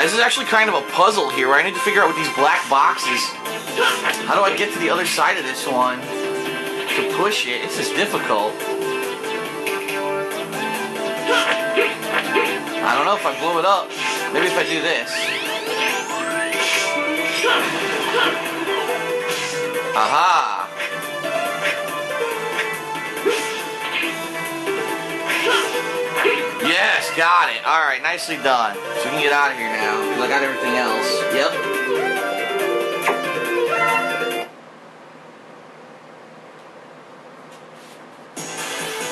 This is actually kind of a puzzle here I need to figure out with these black boxes. How do I get to the other side of this one to push it? This is difficult. I don't know if I blow it up. Maybe if I do this. Aha! Got it. All right, nicely done. So we can get out of here now I got everything else. Yep.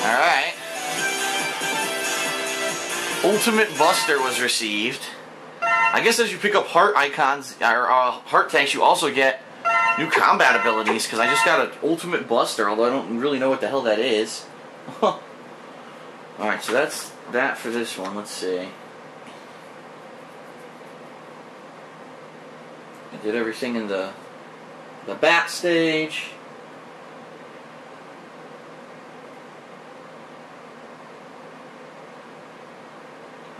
All right. Ultimate Buster was received. I guess as you pick up heart icons or uh, heart tanks, you also get new combat abilities. Because I just got an Ultimate Buster, although I don't really know what the hell that is. All right, so that's that for this one. Let's see. I did everything in the the bat stage.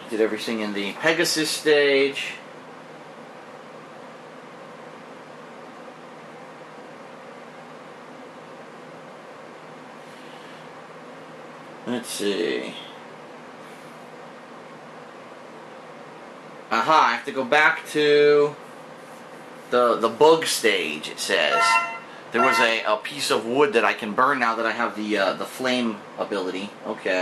I did everything in the Pegasus stage. Let's see. Aha, I have to go back to the the bug stage, it says. There was a, a piece of wood that I can burn now that I have the uh, the flame ability. Okay.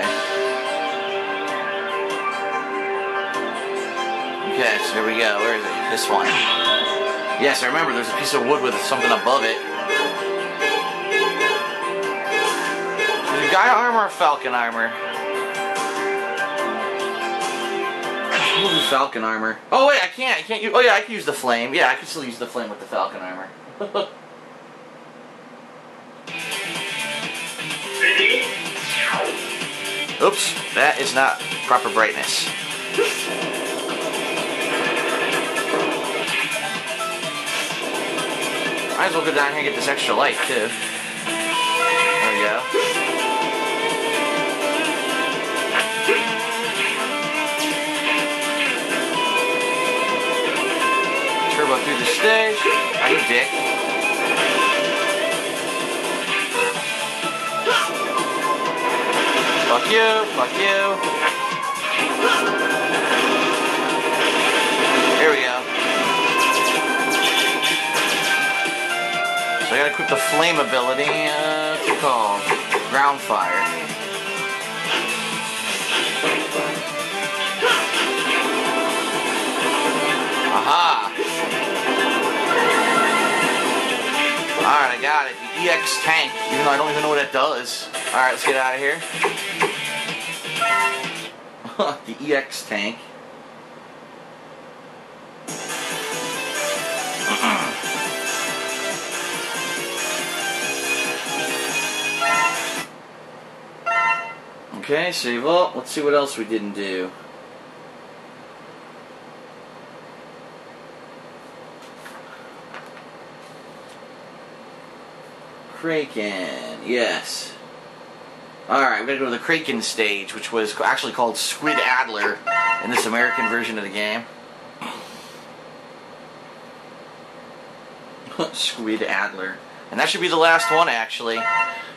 Okay, so here we go. Where is it? This one. Yes, I remember there's a piece of wood with something above it. Is armor or Falcon armor? We'll do Falcon armor. Oh wait, I can't. I can't use. Oh yeah, I can use the flame. Yeah, I can still use the flame with the Falcon armor. Oops, that is not proper brightness. Might as well go down here and get this extra light too. Turbo through the stage. Are you dick? Fuck you, fuck you. Here we go. So I gotta equip the flame ability, uh, what's it called? Ground fire. Got it. The EX tank, even though I don't even know what it does. Alright, let's get out of here. the EX tank. Mm-hmm. Okay, save up. Let's see what else we didn't do. Kraken, yes. Alright, I'm gonna go to the Kraken stage, which was actually called Squid Adler in this American version of the game. Squid Adler. And that should be the last one, actually.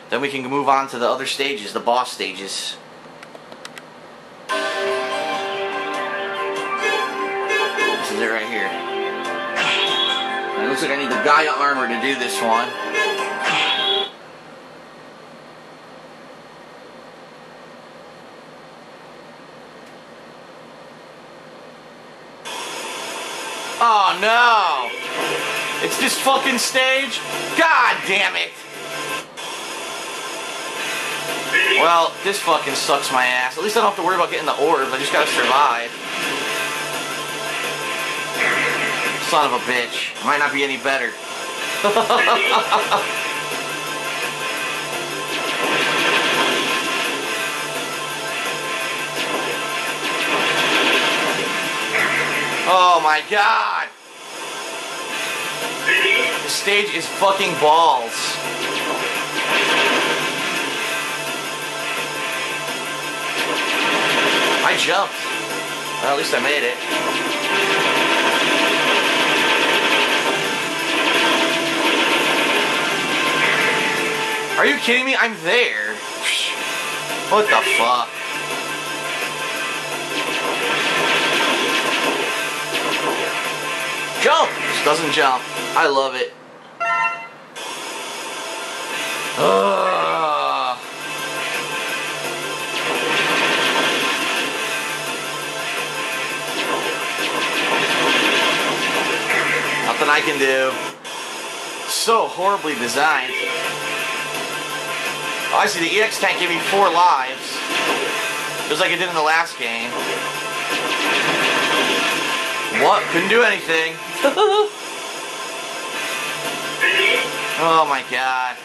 Then we can move on to the other stages, the boss stages. This is it right here. It looks like I need the Gaia armor to do this one. Oh no! It's this fucking stage? God damn it! Well, this fucking sucks my ass. At least I don't have to worry about getting the orbs. I just gotta survive. Son of a bitch. Might not be any better. Oh my god! The stage is fucking balls. I jumped. Well, at least I made it. Are you kidding me? I'm there. What the fuck? Jump! Doesn't jump. I love it. Ugh. Nothing I can do. So horribly designed. Oh, I see the EX tank gave me four lives. Just like it did in the last game. What? Couldn't do anything. oh my god.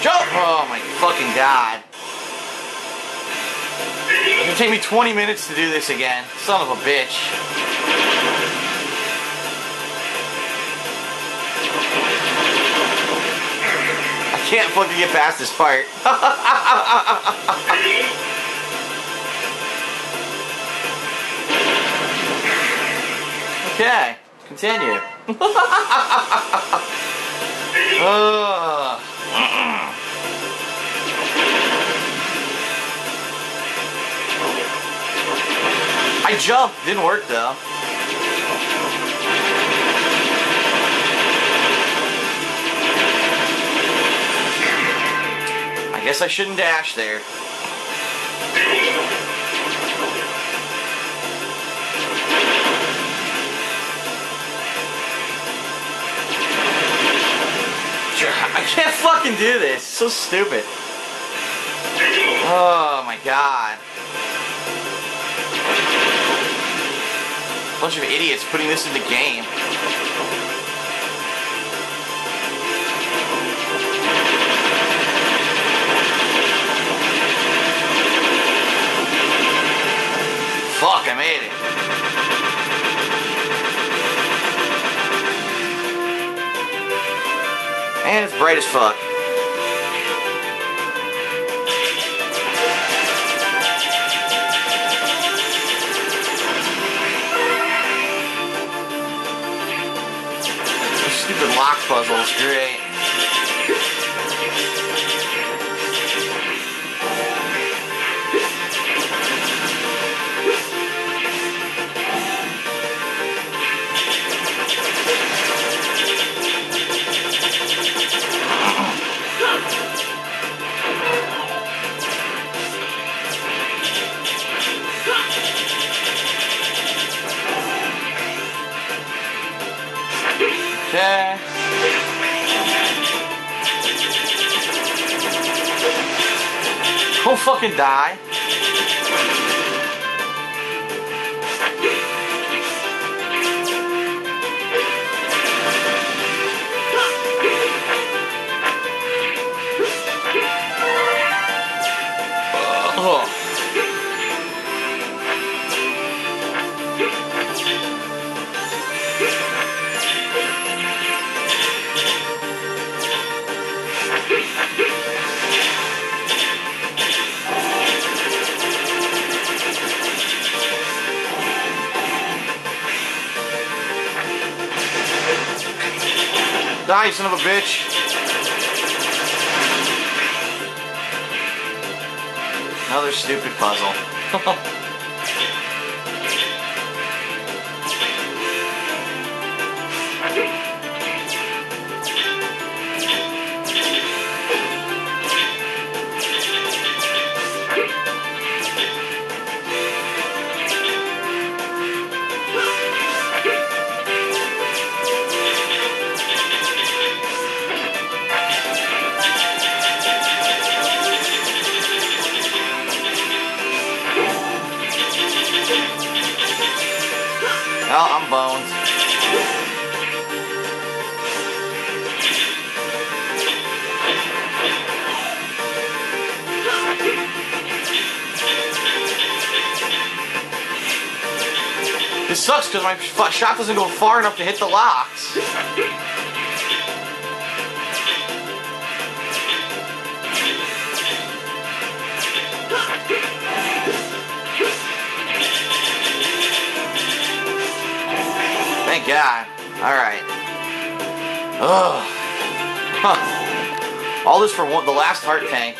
Jump! Oh my fucking god. It's gonna take me 20 minutes to do this again. Son of a bitch. Can't fucking get past this part. okay, continue. Ugh. I jumped, didn't work though. Guess I shouldn't dash there. I can't fucking do this. It's so stupid. Oh my god. Bunch of idiots putting this in the game. Made it. And it's bright as fuck. Stupid lock puzzles, great. Okay. Don't fucking die. Ugh. Die, son of a bitch. Another stupid puzzle. Well, I'm boned. This sucks because my shot doesn't go far enough to hit the locks. Alright. Ugh. Huh. All this for one, the last heart tank.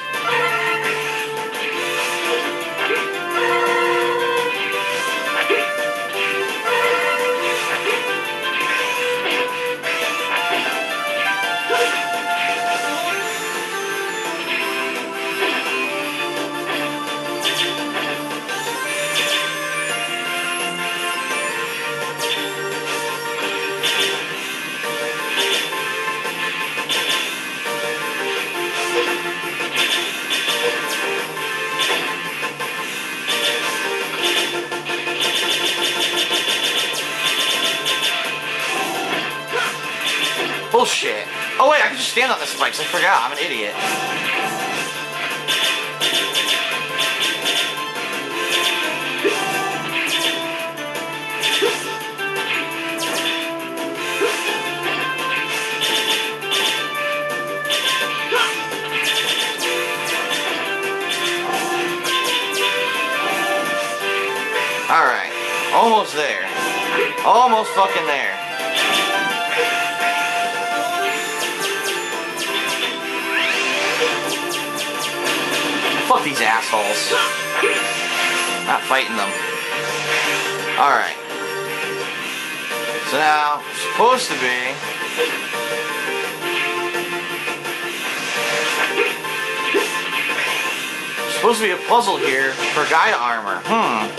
Bullshit. Oh wait, I can just stand on the spikes. I forgot. I'm an idiot. Alright. Almost there. Almost fucking there. These assholes. Not fighting them. Alright. So now, supposed to be. Supposed to be a puzzle here for Gaia armor. Hmm.